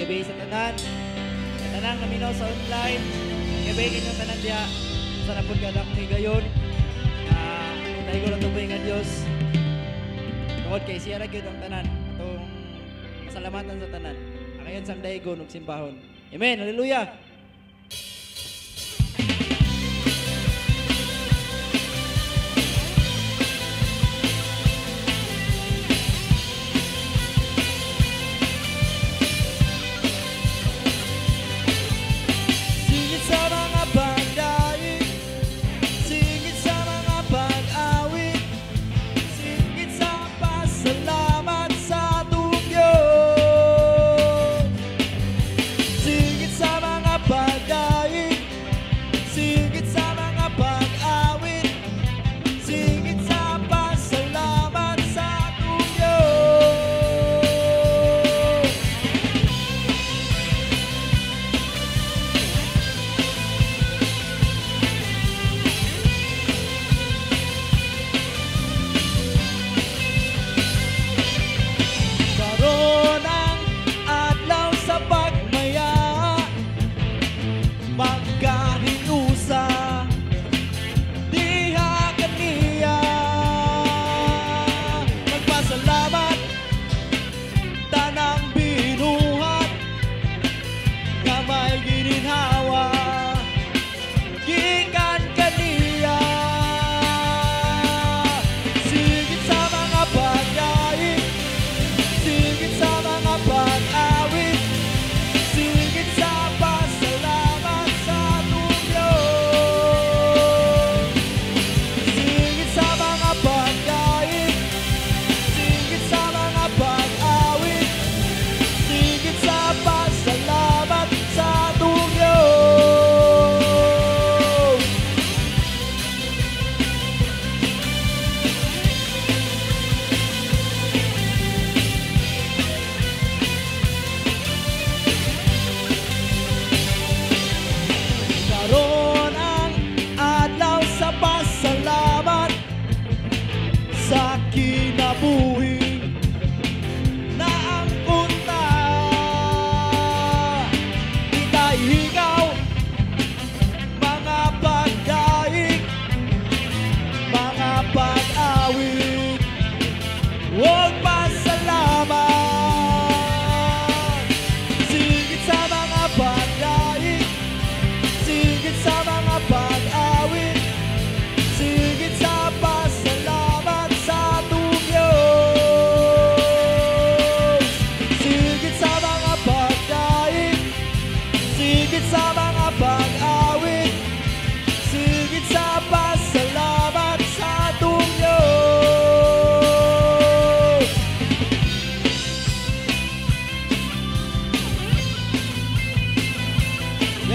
gabay sa tanan, sa tanan nga minaw sa online, gabay ninyo tanan diya, sa napon ka na kung gayon, uh, tayo ko lang tubay nga Diyos, tungod kay siya ragyod ang tanan, atong masalamatan sa tanan, akayon sang daigon ug simbahon. Amen, hallelujah!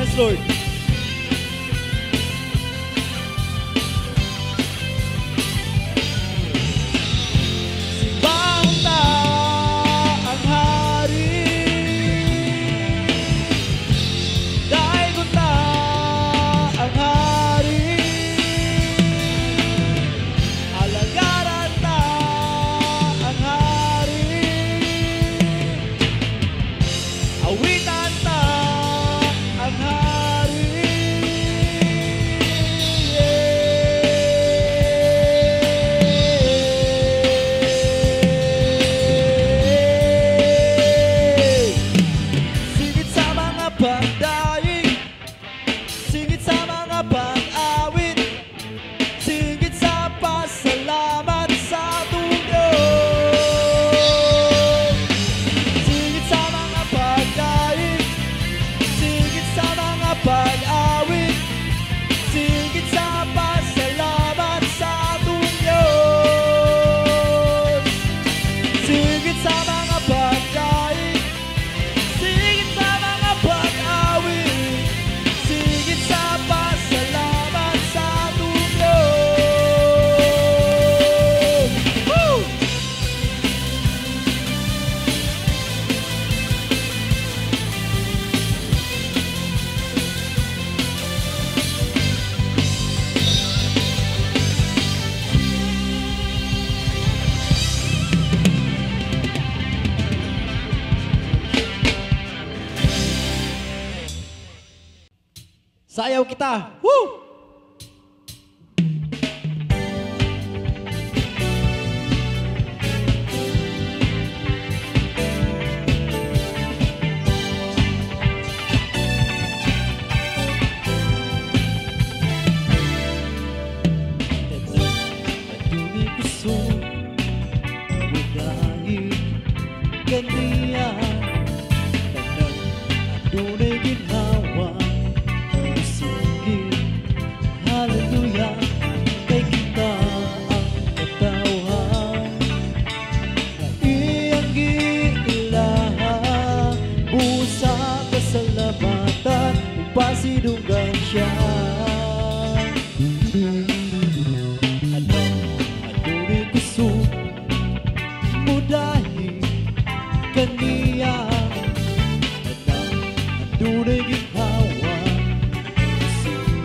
Yes, Lord.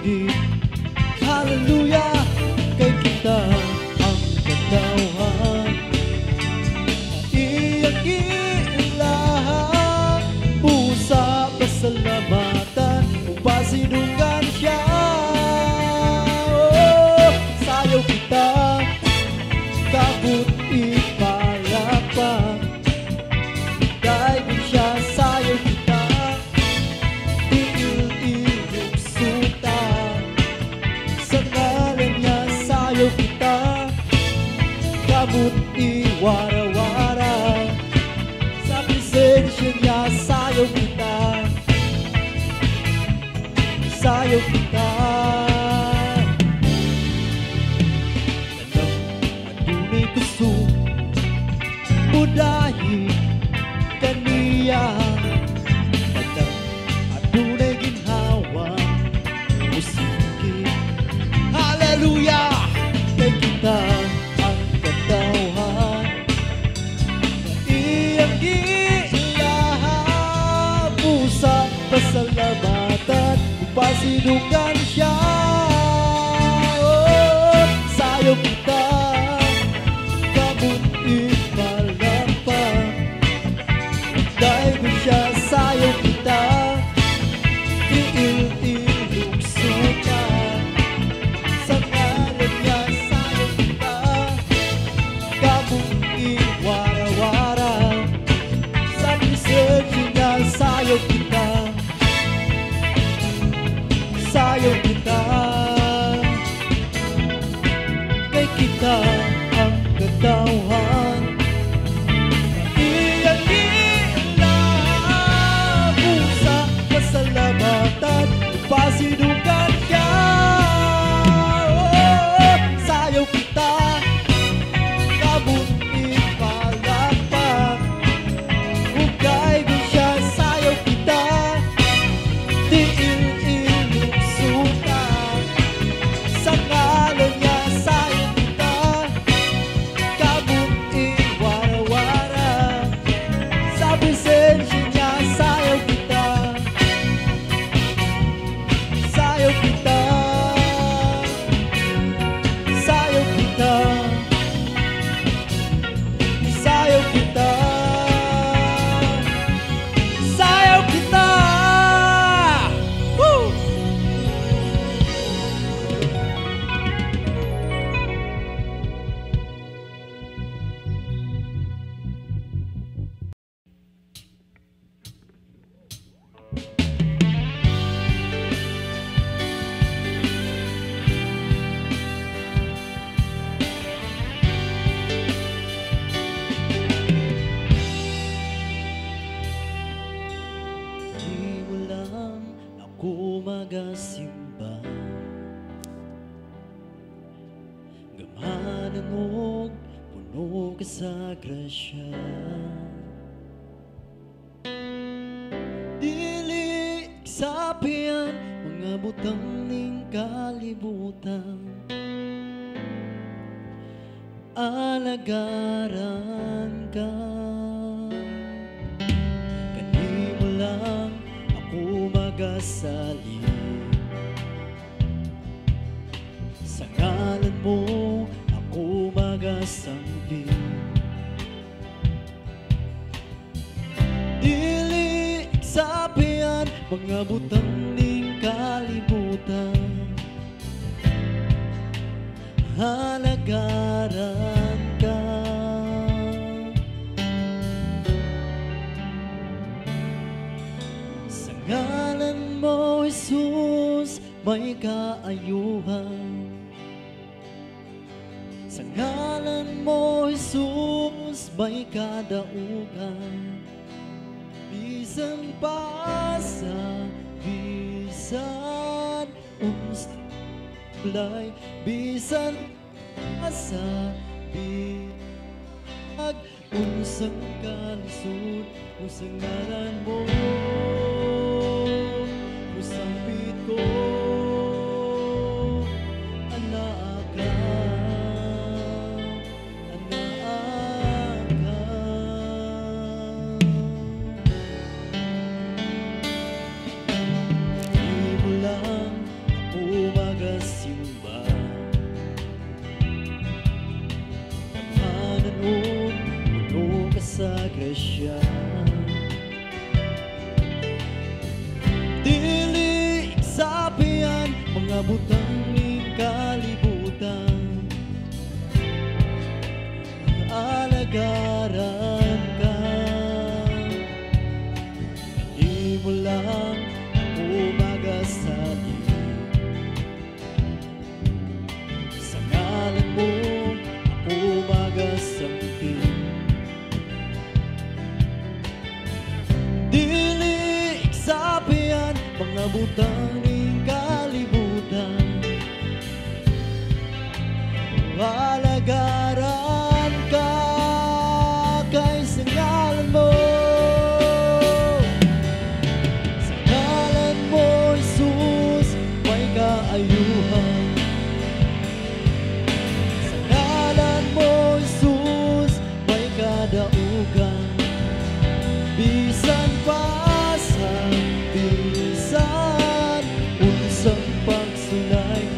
deep eu ficar. hidup siya Dili sapian Mga butang ning kalibutan. Alagaran ka. Kanimo lang ako magasali. Sa ngalan mo ako magasambi Dili sa piyan Mga butang ning kalibutan. Halagaran ka. Sa ngalan mo, Jesus May kaayuhan. Sa ngalan mo, Jesus, may kadaugan isang pasa bisan umsplay bisan asa bag unsang kansud unsang ngalan mo usang pit ko simultâneo tonight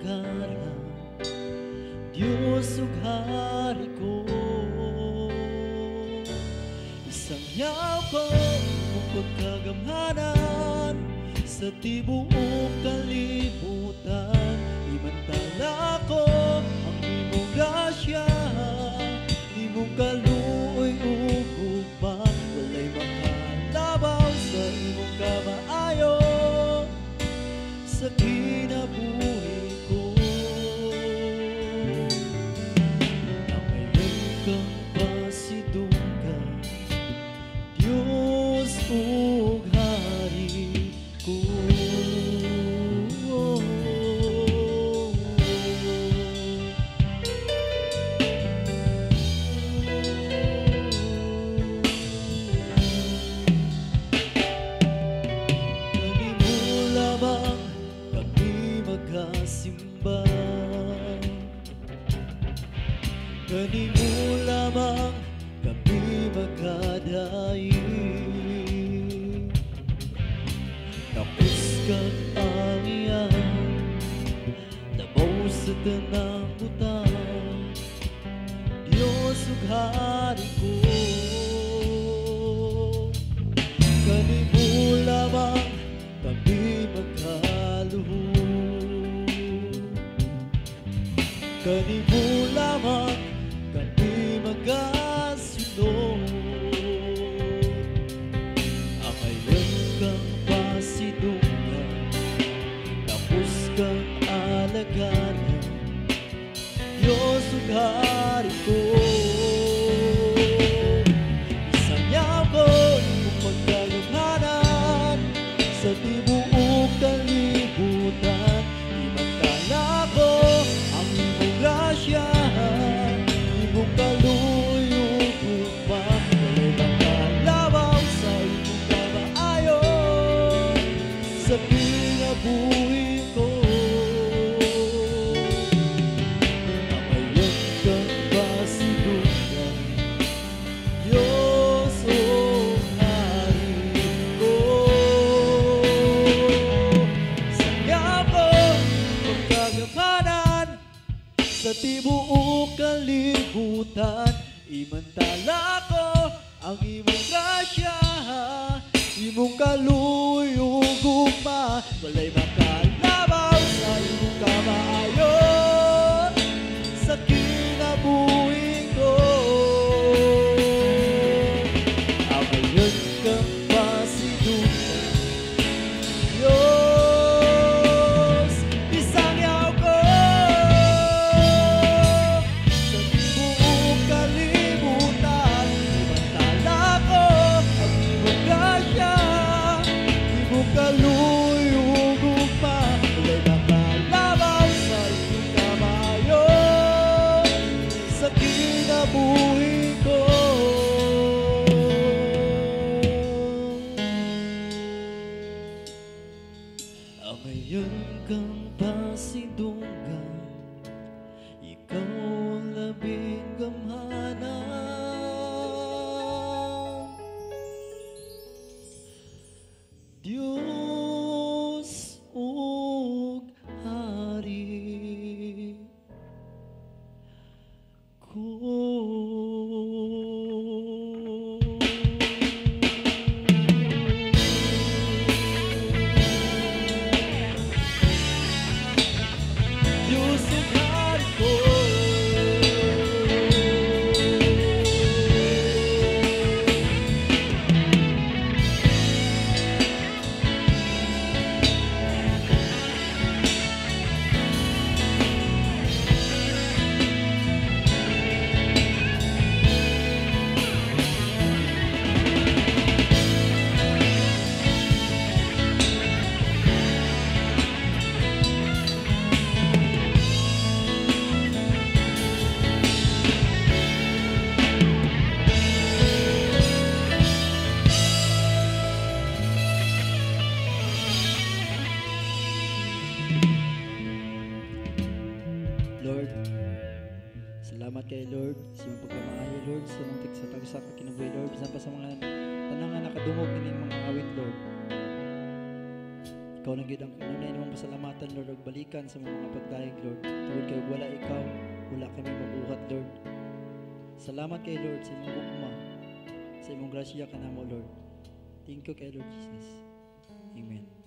gara Diyos ug hari ko. Isang yaw ko pagkagamhanan Sa tibuok kalibutan Imantala ko ang imong grasya Imong kaluluwa kanimu lamang kami magkaluho Kanimu lamang kami magkasunod. Ang ayun kang pasinungan Tapos kang alagaran Diyos ughan campa se dunga sa mga tanang nga nakadungog kining mga awit, Lord. Ikaw na gid ang kanunay namang pasalamatan, Lord, ug balikan sa mga pagdayeg, Lord. Tungod kay wala ikaw, wala kami mabuhat, Lord. Salamat kay Lord sa imong gugma, sa imong grasya kanamo, Lord. Thank you kay Lord Jesus. Amen.